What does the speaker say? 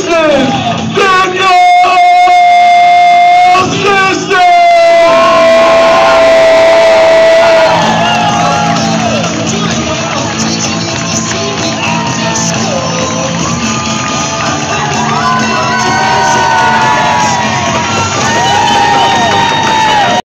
Christmas!